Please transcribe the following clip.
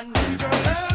I need your love.